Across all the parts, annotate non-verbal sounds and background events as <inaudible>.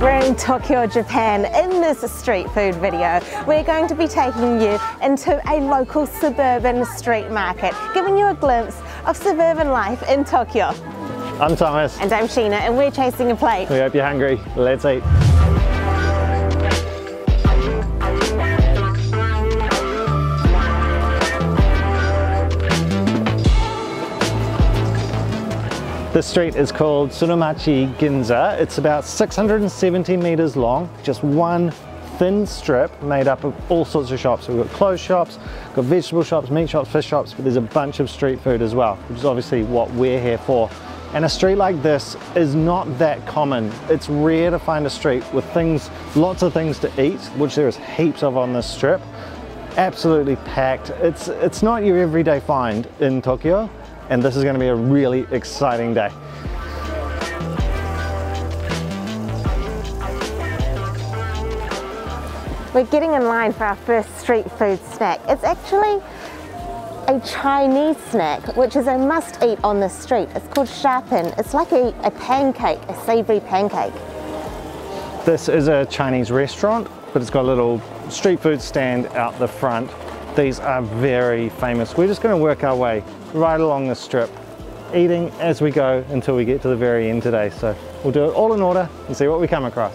We're in Tokyo, Japan. In this street food video, we're going to be taking you into a local suburban street market, giving you a glimpse of suburban life in Tokyo. I'm Thomas. And I'm Sheena, and we're chasing a plate. We hope you're hungry. Let's eat. This street is called Sunamachi Ginza. It's about 670 meters long, just one thin strip made up of all sorts of shops. We've got clothes shops, got vegetable shops, meat shops, fish shops, but there's a bunch of street food as well, which is obviously what we're here for. And a street like this is not that common. It's rare to find a street with things, lots of things to eat, which there is heaps of on this strip. Absolutely packed. It's, it's not your everyday find in Tokyo, and this is going to be a really exciting day. We're getting in line for our first street food snack. It's actually a Chinese snack, which is a must eat on the street. It's called shapin. It's like a, a pancake, a savory pancake. This is a Chinese restaurant, but it's got a little street food stand out the front. These are very famous. We're just going to work our way right along the strip, eating as we go until we get to the very end today. So we'll do it all in order and see what we come across.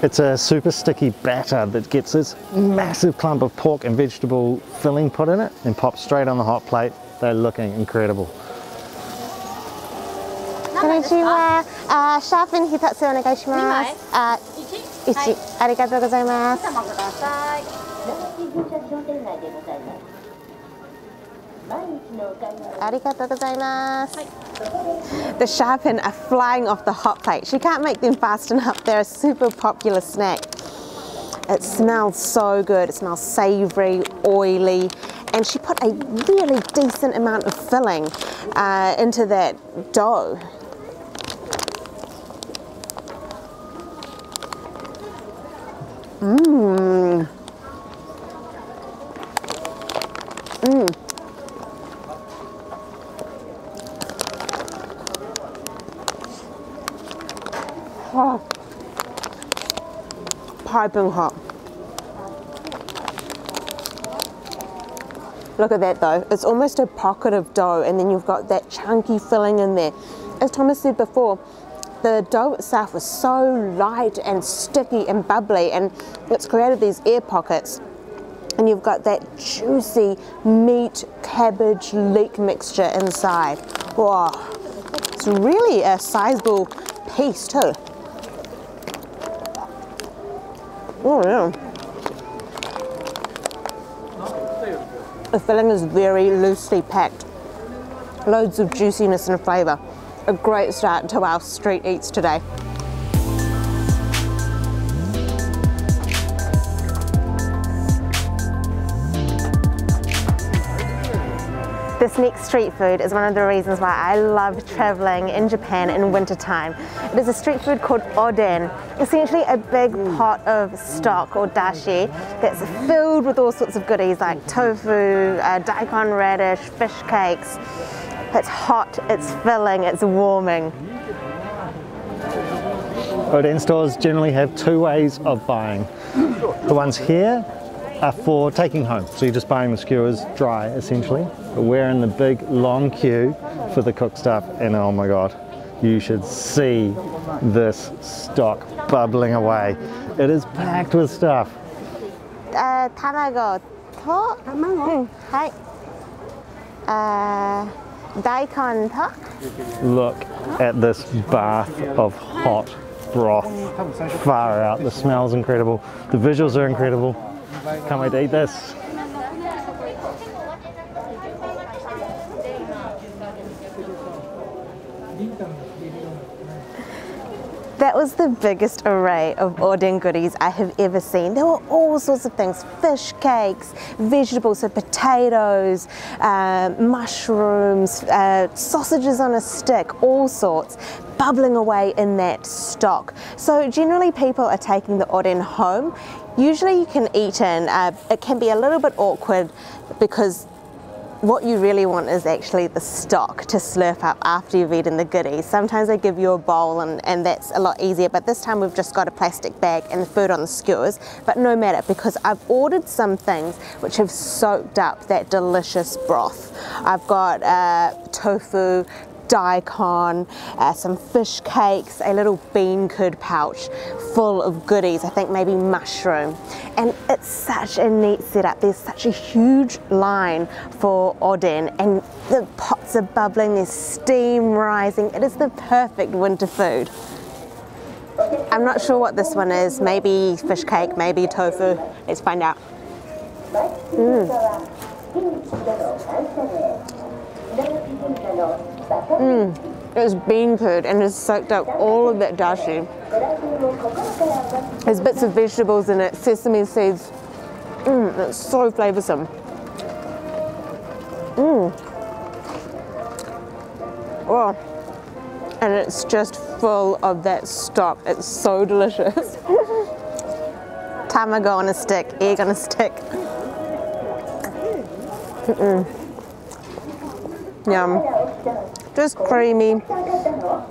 It's a super sticky batter that gets this massive clump of pork and vegetable filling put in it and pops straight on the hot plate. They're looking incredible. Konnichiwa. Uh, shapin are flying off the hot plate. She can't make them fast enough. They're a super popular snack. It smells so good. It smells savory, oily, and she put a really decent amount of filling uh, into that dough. Mmm. Mmm. Oh. Piping hot. Look at that though, it's almost a pocket of dough and then you've got that chunky filling in there. As Thomas said before, the dough itself was so light and sticky and bubbly and it's created these air pockets and you've got that juicy meat, cabbage, leek mixture inside. Wow, it's really a sizable piece too. Oh yeah. The filling is very loosely packed. Loads of juiciness and flavour. A great start to our street eats today. This next street food is one of the reasons why I love travelling in Japan in wintertime. It is a street food called oden, essentially a big pot of stock or dashi that's filled with all sorts of goodies like tofu, uh, daikon radish, fish cakes. It's hot, it's filling, it's warming. Oden stores generally have two ways of buying. The ones here are for taking home, so you're just buying the skewers dry essentially. But we're in the big long queue for the cooked stuff, and oh my god, you should see this stock bubbling away. It is packed with stuff. Uh, tamago to? Tamago? Hi. Uh, daikon to? Look at this bath of hot broth. Far out, the smell's incredible. The visuals are incredible. Can't wait to eat this. Was the biggest array of oden goodies I have ever seen. There were all sorts of things, fish cakes, vegetables, so potatoes, uh, mushrooms, uh, sausages on a stick, all sorts, bubbling away in that stock. So generally people are taking the oden home. Usually you can eat in, uh, it can be a little bit awkward because what you really want is actually the stock to slurp up after you've eaten the goodies. Sometimes they give you a bowl and, and that's a lot easier, but this time we've just got a plastic bag and the food on the skewers. But no matter, because I've ordered some things which have soaked up that delicious broth. I've got uh, tofu, daikon, uh, some fish cakes, a little bean curd pouch full of goodies, I think maybe mushroom. And it's such a neat setup. There's such a huge line for oden and the pots are bubbling, there's steam rising. It is the perfect winter food. I'm not sure what this one is, maybe fish cake, maybe tofu. Let's find out. Mm. Mm, it's bean curd and it's soaked up all of that dashi. There's bits of vegetables in it, sesame seeds. Mm, it's so flavoursome. Mm. Oh, and it's just full of that stock. It's so delicious. <laughs> Tamago on a stick, egg on a stick. Mm -mm. Yum. Just creamy.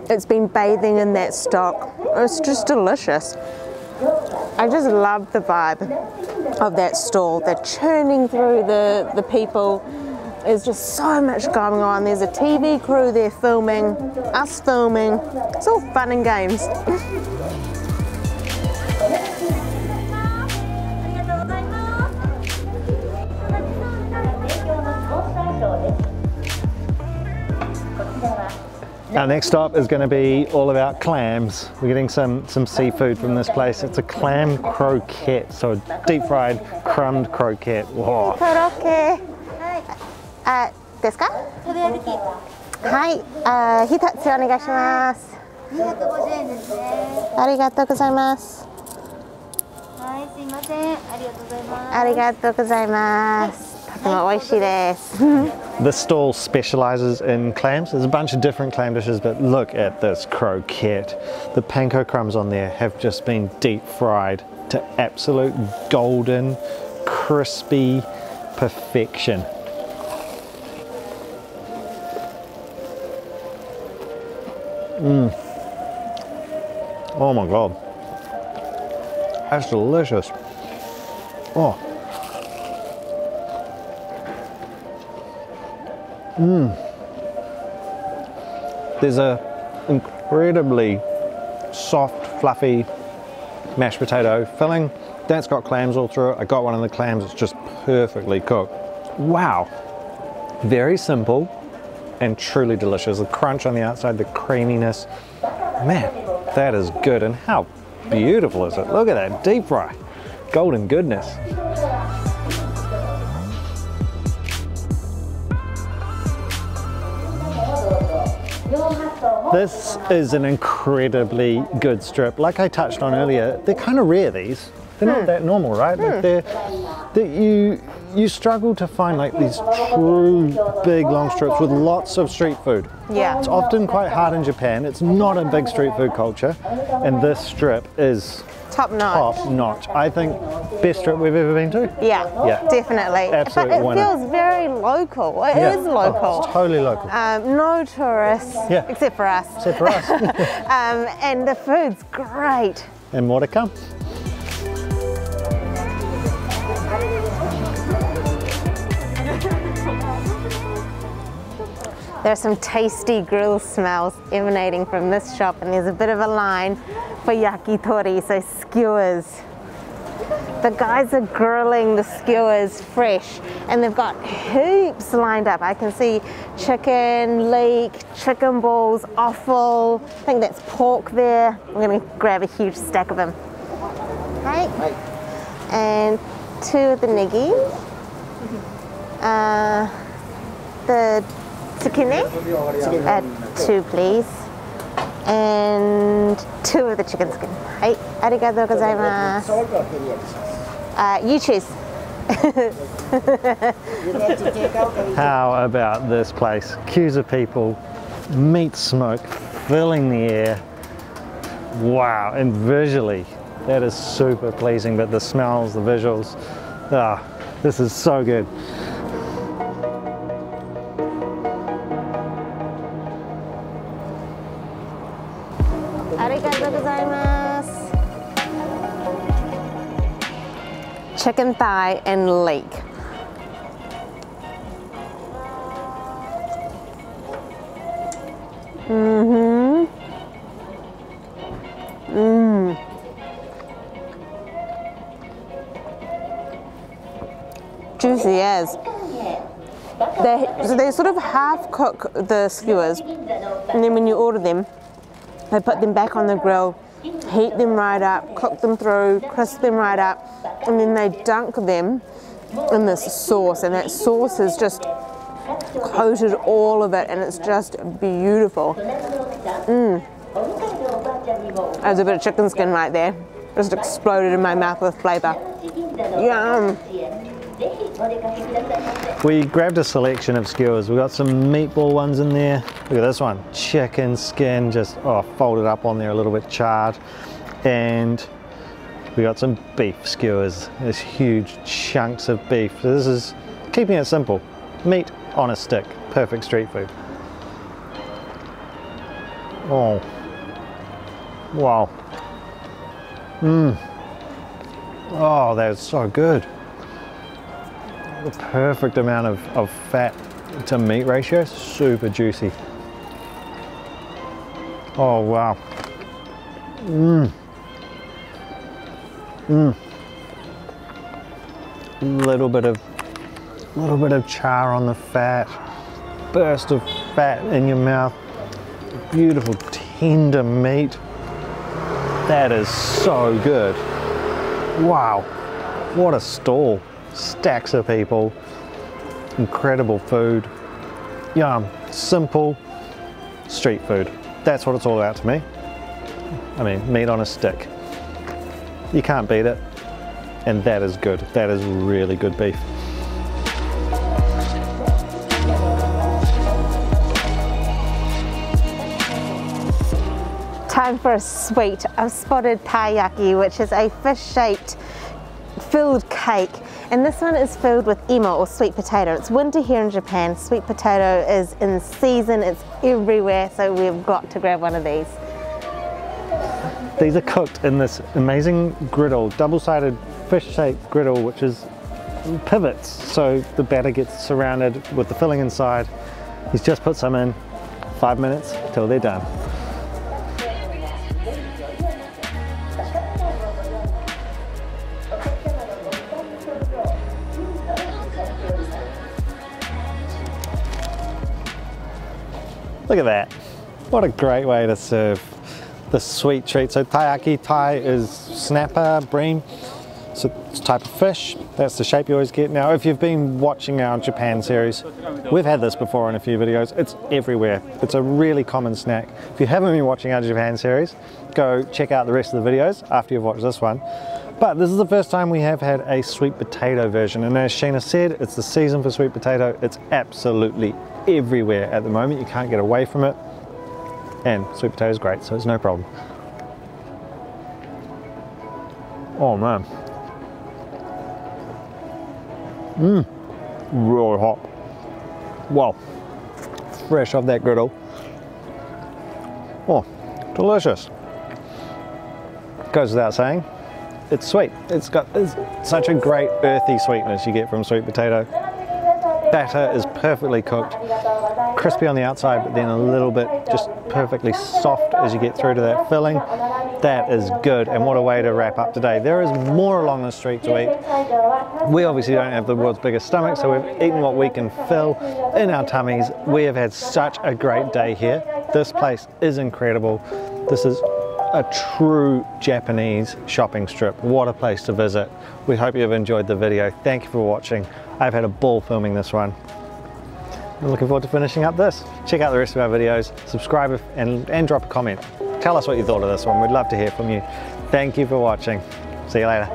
It's been bathing in that stock. It's just delicious. I just love the vibe of that stall. They're churning through the, the people. There's just so much going on. There's a TV crew there filming, us filming. It's all fun and games. <laughs> Our next stop is going to be all about clams. We're getting some, some seafood from this place. It's a clam croquette, so a deep fried crumbed croquette. Whoa. あ、ですか？はい、あ、ひたつお願いします。250円ですね。ありがとうございます。はい、すいません。ありがとうございます。ありがとうございます。とても美味しいです。<laughs> This stall specializes in clams. There's a bunch of different clam dishes, but look at this croquette. The panko crumbs on there have just been deep fried to absolute golden, crispy perfection. Mmm. Oh my god. That's delicious. Oh. Mm. There's a incredibly soft, fluffy mashed potato filling. That's got clams all through it. I got one of the clams, it's just perfectly cooked. Wow. Very simple and truly delicious. The crunch on the outside, the creaminess. Man, that is good. And how beautiful is it? Look at that deep fry. Golden goodness. This is an incredibly good strip. Like I touched on earlier, they're kind of rare these. They're not hmm. that normal, right? Like hmm. they're, that you you struggle to find like these true big long strips with lots of street food. Yeah. It's often quite hard in Japan. It's not a big street food culture, and this strip is Top notch. top notch. I think best trip we've ever been to. Yeah, Yeah. definitely. Absolute but it feels very local. It is Yeah. local. It's totally local. Um, no tourists, Yeah. except for us. Except for us. <laughs> Um, and the food's great. and more to come. There are some tasty grill smells emanating from this shop, and there's a bit of a line for yakitori, so skewers. The guys are grilling the skewers fresh, and they've got heaps lined up. I can see chicken, leek, chicken balls, offal. I think that's pork there. I'm gonna grab a huge stack of them. Right. And two of the negi. Uh, the tsukune, uh, two please. And two of the chicken skin. Hi, arigatou gozaimasu. Uh, you choose. <laughs> How about this place? Queues of people, meat smoke filling the air. Wow, and visually, that is super pleasing, but the smells, the visuals, ah, this is so good. Chicken thigh and leg. Mm-hmm. Mmm. Juicy as. They, so they sort of half cook the skewers and then when you order them, they put them back on the grill, heat them right up, cook them through, crisp them right up, and then they dunk them in this sauce and that sauce has just coated all of it and it's just beautiful. Mmm. There's a bit of chicken skin right there. Just exploded in my mouth with flavour. Yum. We grabbed a selection of skewers. We've got some meatball ones in there. Look at this one. Chicken skin just oh, folded up on there a little bit charred. And we got some beef skewers. There's huge chunks of beef. This is keeping it simple. Meat on a stick. Perfect street food. Oh. Wow. Mmm. Oh, that's so good the perfect amount of, of fat to meat ratio, super juicy. Oh wow. Mmm. Mmm. Little bit of little bit of char on the fat, burst of fat in your mouth, beautiful tender meat. That is so good. Wow, what a stall stacks of people, incredible food, yum, simple street food. That's what it's all about to me. I mean, meat on a stick. You can't beat it. And that is good. That is really good beef. Time for a sweet. I've spotted taiyaki, which is a fish-shaped filled cake and this one is filled with imo or sweet potato. It's winter here in Japan. Sweet potato is in season, it's everywhere, so we've got to grab one of these. These are cooked in this amazing griddle, double-sided fish-shaped griddle, which is pivots, so the batter gets surrounded with the filling inside. He's just put some in, five minutes till they're done. Look at that. What a great way to serve the sweet treat. So taiyaki, tai is snapper, bream. So it's a type of fish. That's the shape you always get. Now, if you've been watching our Japan series, we've had this before in a few videos. It's everywhere. It's a really common snack. If you haven't been watching our Japan series, go check out the rest of the videos after you've watched this one. But this is the first time we have had a sweet potato version. And as Sheena said, it's the season for sweet potato. It's absolutely everywhere at the moment. You can't get away from it. And sweet potato is great, so it's no problem. Oh man. Mmm, really hot. Wow, fresh off that griddle. Oh, delicious. Goes without saying, it's sweet. It's got it's such a great earthy sweetness you get from sweet potato batter is perfectly cooked, crispy on the outside, but then a little bit just perfectly soft as you get through to that filling. That is good, and what a way to wrap up today. There is more along the street to eat. We obviously don't have the world's biggest stomach, so we've eaten what we can fill in our tummies. We have had such a great day here. This place is incredible. This is a true Japanese shopping strip. What a place to visit. We hope you've enjoyed the video. Thank you for watching. I've had a ball filming this one. I'm looking forward to finishing up this. Check out the rest of our videos, subscribe and, and drop a comment. Tell us what you thought of this one. We'd love to hear from you. Thank you for watching. See you later.